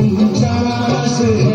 तुम चारा से